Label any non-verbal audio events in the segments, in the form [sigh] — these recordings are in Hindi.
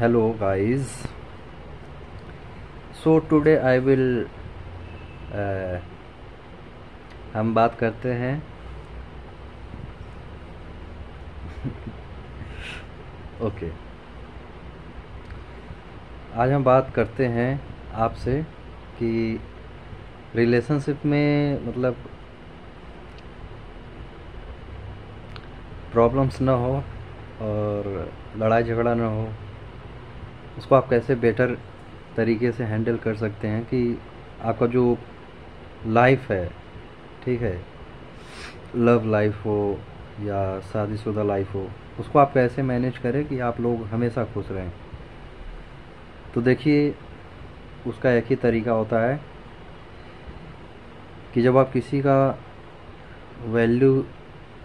hello guys. Today i will uh, हम बात करते हैं। [laughs] ओके आज हम बात करते हैं आपसे कि रिलेशनशिप में मतलब प्रॉब्लम्स ना हो और लड़ाई झगड़ा ना हो। उसको आप कैसे बेटर तरीके से हैंडल कर सकते हैं कि आपका जो लाइफ है, ठीक है लव लाइफ हो या शादीशुदा लाइफ हो, उसको आप कैसे मैनेज करें कि आप लोग हमेशा खुश रहें? तो देखिए, उसका एक ही तरीका होता है कि जब आप किसी का वैल्यू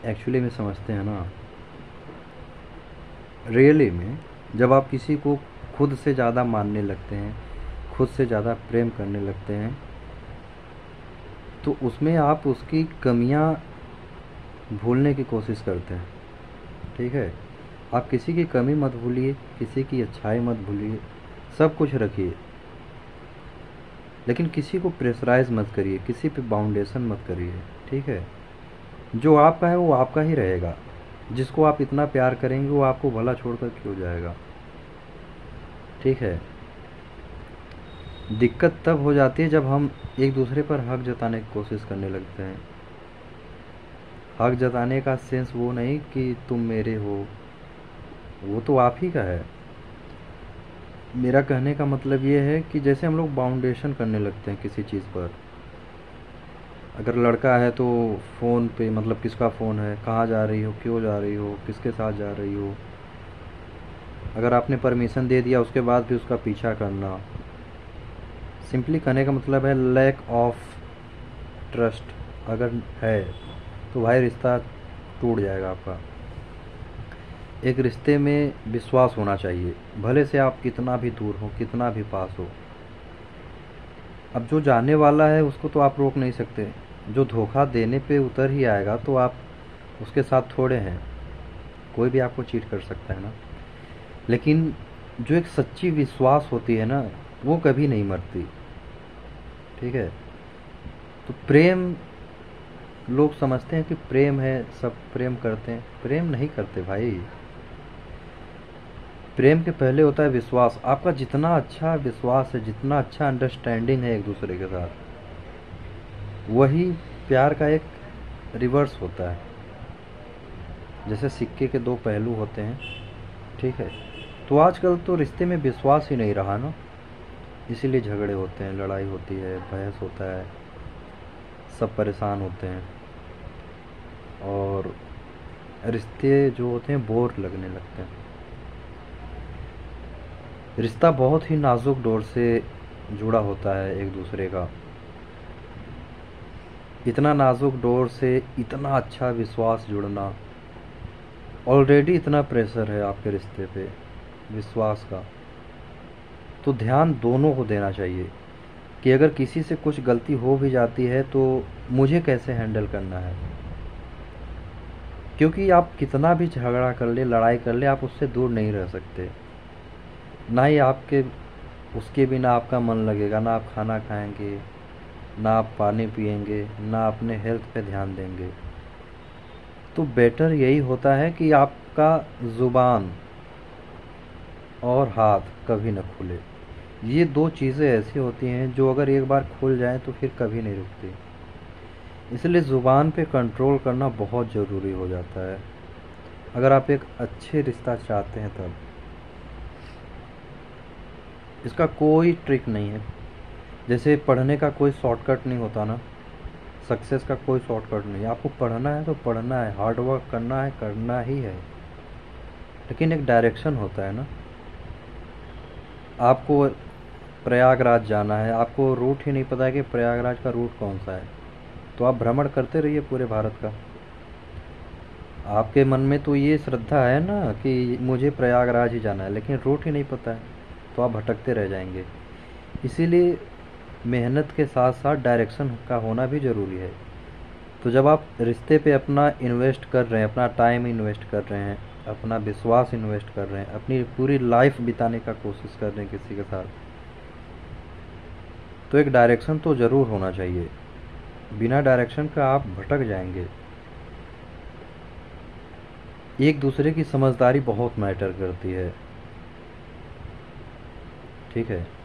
एक्चुअली में समझते हैं ना रियली में, जब आप किसी को खुद से ज़्यादा मानने लगते हैं, खुद से ज़्यादा प्रेम करने लगते हैं। तो उसमें आप उसकी कमियाँ भूलने की कोशिश करते हैं, ठीक है? आप किसी की कमी मत भूलिए, किसी की अच्छाई मत भूलिए, सब कुछ रखिए। लेकिन किसी को प्रेशराइज मत करिए, किसी पे बाउंडेशन मत करिए, ठीक है? जो आपका है वो आपका ही रहेगा। जिसको आप इतना प्यार करेंगे, वो आपको भला छोड़कर क्यों जाएगा? ठीक है। दिक्कत तब हो जाती है जब हम एक दूसरे पर हक जताने की कोशिश करने लगते हैं। हक जताने का सेंस वो नहीं कि तुम मेरे हो। वो तो आप ही का है। मेरा कहने का मतलब ये है कि जैसे हम लोग बाउंडेशन करने लगते हैं किसी चीज़ पर। अगर लड़का है तो फ़ोन पे मतलब किसका फ़ोन है? कहाँ जा रही हो? क्यों जा रही हो? किसके साथ जा रही हो? अगर आपने परमिशन दे दिया, उसके बाद भी उसका पीछा करना। सिंपली कहने का मतलब है लैक ऑफ़ ट्रस्ट अगर है तो भाई रिश्ता टूट जाएगा आपका। एक रिश्ते में विश्वास होना चाहिए। भले से आप कितना भी दूर हो, कितना भी पास हो। अब जो जाने वाला है, उसको तो आप रोक नहीं सकते। जो धोखा देने पे उतर ही आएगा तो आप उसके साथ थोड़े हैं। कोई भी आपको चीट कर सकता है ना। लेकिन जो एक सच्ची विश्वास होती है ना, वो कभी नहीं मरती। ठीक है? तो प्रेम, लोग समझते हैं कि प्रेम है, सब प्रेम करते हैं। प्रेम नहीं करते भाई। प्रेम के पहले होता है विश्वास। आपका जितना अच्छा विश्वास है, जितना अच्छा अंडरस्टैंडिंग है एक दूसरे के साथ, वही प्यार का एक रिवर्स होता है। जैसे सिक्के के दो पहलू होते हैं। ठीक है। तो आजकल तो रिश्ते में विश्वास ही नहीं रहा ना। इसीलिए झगड़े होते हैं, लड़ाई होती है, बहस होता है, सब परेशान होते हैं। और रिश्ते जो होते हैं, बोर लगने लगते हैं। रिश्ता बहुत ही नाजुक डोर से जुड़ा होता है एक दूसरे का। इतना नाजुक डोर से इतना अच्छा विश्वास जुड़ना ऑलरेडी इतना प्रेशर है आपके रिश्ते पे, विश्वास का। तो ध्यान दोनों को देना चाहिए कि अगर किसी से कुछ गलती हो भी जाती है तो मुझे कैसे हैंडल करना है? क्योंकि आप कितना भी झगड़ा कर ले, लड़ाई कर ले, आप उससे दूर नहीं रह सकते। ना ही आपके, उसके बिना आपका मन लगेगा, ना आप खाना खाएँगे, ना आप पानी पिएँगे, ना अपने हेल्थ पे ध्यान देंगे। तो बेटर यही होता है कि आपका ज़ुबान और हाथ कभी न खुले। ये दो चीज़ें ऐसी होती हैं जो अगर एक बार खुल जाएँ तो फिर कभी नहीं रुकती। इसलिए ज़ुबान पे कंट्रोल करना बहुत ज़रूरी हो जाता है। अगर आप एक अच्छे रिश्ता चाहते हैं तब। इसका कोई ट्रिक नहीं है। जैसे पढ़ने का कोई शॉर्टकट नहीं होता ना। सक्सेस का कोई शॉर्टकट नहीं। आपको पढ़ना है तो पढ़ना है। हार्ड वर्क करना है, करना ही है। लेकिन एक डायरेक्शन होता है ना। आपको प्रयागराज जाना है। आपको रूट ही नहीं पता है कि प्रयागराज का रूट कौन सा है। तो आप भ्रमण करते रहिए पूरे भारत का। आपके मन में तो ये श्रद्धा है ना कि मुझे प्रयागराज ही जाना है, लेकिन रूट ही नहीं पता है। तो आप भटकते रह जाएँगे। इसीलिए मेहनत के साथ साथ डायरेक्शन का होना भी ज़रूरी है। तो जब आप रिश्ते पे अपना इन्वेस्ट कर रहे हैं, अपना टाइम इन्वेस्ट कर रहे हैं, अपना विश्वास इन्वेस्ट कर रहे हैं, अपनी पूरी लाइफ बिताने का कोशिश कर रहे हैं किसी के साथ तो एक डायरेक्शन तो ज़रूर होना चाहिए। बिना डायरेक्शन का आप भटक जाएँगे। एक दूसरे की समझदारी बहुत मैटर करती है। ठीक है?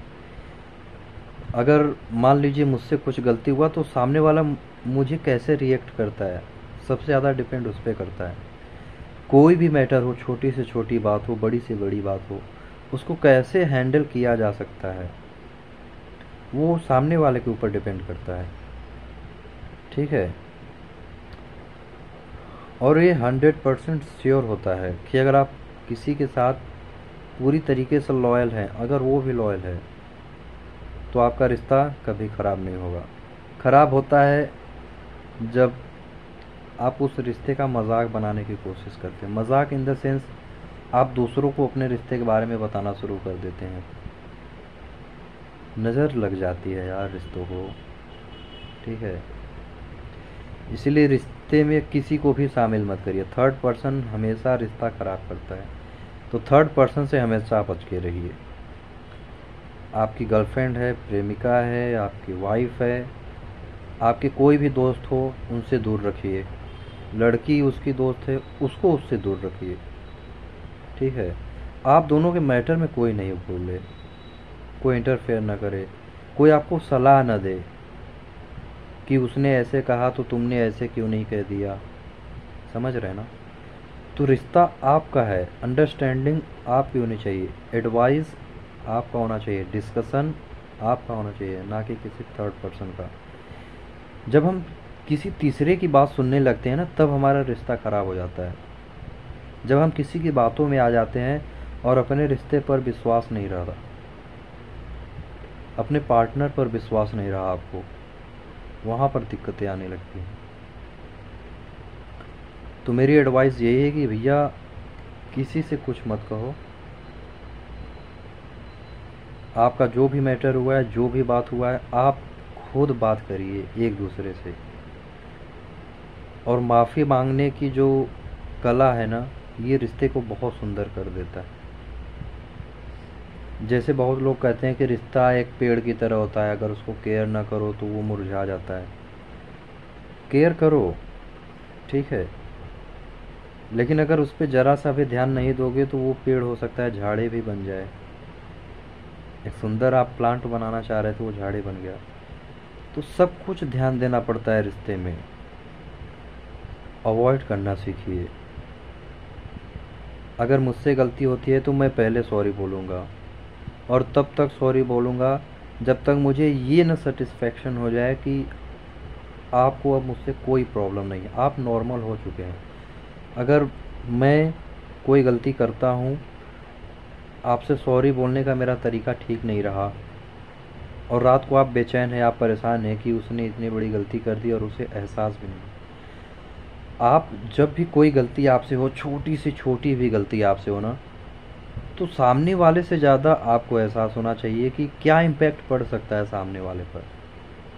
अगर मान लीजिए मुझसे कुछ गलती हुआ तो सामने वाला मुझे कैसे रिएक्ट करता है? सबसे ज़्यादा डिपेंड उस पर करता है। कोई भी मैटर हो, छोटी से छोटी बात हो, बड़ी से बड़ी बात हो, उसको कैसे हैंडल किया जा सकता है? वो सामने वाले के ऊपर डिपेंड करता है। ठीक है? और ये हंड्रेड परसेंट श्योर होता है कि अगर आप किसी के साथ पूरी तरीके से लॉयल हैं, अगर वो भी लॉयल है तो आपका रिश्ता कभी ख़राब नहीं होगा। ख़राब होता है जब आप उस रिश्ते का मज़ाक बनाने की कोशिश करते हैं। मज़ाक इन द सेंस आप दूसरों को अपने रिश्ते के बारे में बताना शुरू कर देते हैं। नज़र लग जाती है यार रिश्तों को। ठीक है? इसीलिए रिश्ते में किसी को भी शामिल मत करिए। थर्ड पर्सन हमेशा रिश्ता ख़राब करता है। तो थर्ड पर्सन से हमेशा बच के रहिए। आपकी गर्लफ्रेंड है, प्रेमिका है, आपकी वाइफ है, आपके कोई भी दोस्त हो, उनसे दूर रखिए। लड़की उसकी दोस्त है, उसको उससे दूर रखिए। ठीक है? आप दोनों के मैटर में कोई नहीं बोले कोई इंटरफेयर ना करे, कोई आपको सलाह ना दे कि उसने ऐसे कहा तो तुमने ऐसे क्यों नहीं कह दिया। समझ रहे ना? तो रिश्ता आपका है अंडरस्टैंडिंग आपकी होनी चाहिए। एडवाइस आपका होना चाहिए डिस्कशन आपका होना चाहिए, ना कि किसी थर्ड पर्सन का। जब हम किसी तीसरे की बात सुनने लगते हैं ना, तब हमारा रिश्ता ख़राब हो जाता है। जब हम किसी की बातों में आ जाते हैं और अपने रिश्ते पर विश्वास नहीं रहा, अपने पार्टनर पर विश्वास नहीं रहा आपको, वहाँ पर दिक्कतें आने लगती हैं। तो मेरी एडवाइस यही है कि भैया, किसी से कुछ मत कहो। आपका जो भी मैटर हुआ है, जो भी बात हुआ है, आप खुद बात करिए एक दूसरे से। और माफ़ी मांगने की जो कला है ना, ये रिश्ते को बहुत सुंदर कर देता है। जैसे बहुत लोग कहते हैं कि रिश्ता एक पेड़ की तरह होता है, अगर उसको केयर ना करो तो वो मुरझा जाता है। केयर करो, ठीक है। लेकिन अगर उस पर ज़रा सा भी ध्यान नहीं दोगे तो वो पेड़ हो सकता है, झाड़े भी बन जाए। एक सुंदर आप प्लांट बनाना चाह रहे थे, वो झाड़ी बन गया। तो सब कुछ ध्यान देना पड़ता है रिश्ते में। अवॉइड करना सीखिए। अगर मुझसे गलती होती है तो मैं पहले सॉरी बोलूँगा। और तब तक सॉरी बोलूँगा, जब तक मुझे ये न सेटिस्फेक्शन हो जाए कि आपको अब मुझसे कोई प्रॉब्लम नहीं है। आप नॉर्मल हो चुके हैं। अगर मैं कोई गलती करता हूँ आपसे सॉरी बोलने का मेरा तरीका ठीक नहीं रहा। और रात को आप बेचैन हैं, आप परेशान हैं कि उसने इतनी बड़ी गलती कर दी और उसे एहसास भी नहीं। आप जब भी कोई गलती आपसे हो, छोटी से छोटी भी गलती आपसे हो ना तो सामने वाले से ज़्यादा आपको एहसास होना चाहिए कि क्या इम्पैक्ट पड़ सकता है सामने वाले पर।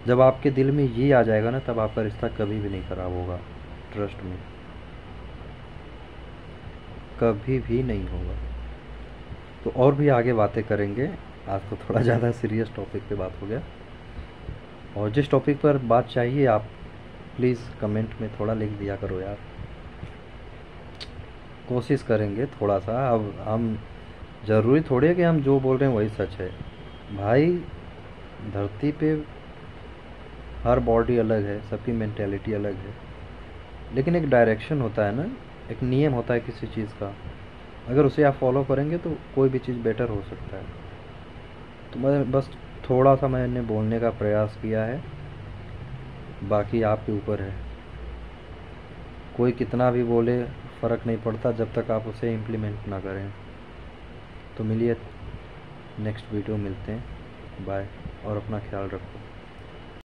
जब आपके दिल में ये आ जाएगा ना, तब आपका रिश्ता कभी भी नहीं ख़राब होगा ट्रस्ट में। कभी भी नहीं होगा। तो और भी आगे बातें करेंगे। आज तो थोड़ा ज़्यादा सीरियस टॉपिक पे बात हो गया। और जिस टॉपिक पर बात चाहिए, आप प्लीज़ कमेंट में थोड़ा लिख दिया करो यार। कोशिश करेंगे थोड़ा सा अब हम ज़रूरी थोड़ी कि हम जो बोल रहे हैं वही सच है। भाई, धरती पे हर बॉडी अलग है, सबकी मेंटेलिटी अलग है। लेकिन एक डायरेक्शन होता है ना, एक नियम होता है किसी चीज़ का। अगर उसे आप फॉलो करेंगे तो कोई भी चीज़ बेटर हो सकता है। तो मैं बस थोड़ा सा मैंने बोलने का प्रयास किया है। बाकी आपके ऊपर है। कोई कितना भी बोले, फ़र्क नहीं पड़ता जब तक आप उसे इम्प्लीमेंट ना करें। तो मिलिए नेक्स्ट वीडियो मिलते हैं। बाय और अपना ख्याल रखो।